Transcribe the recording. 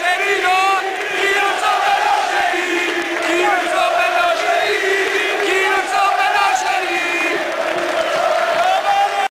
herido!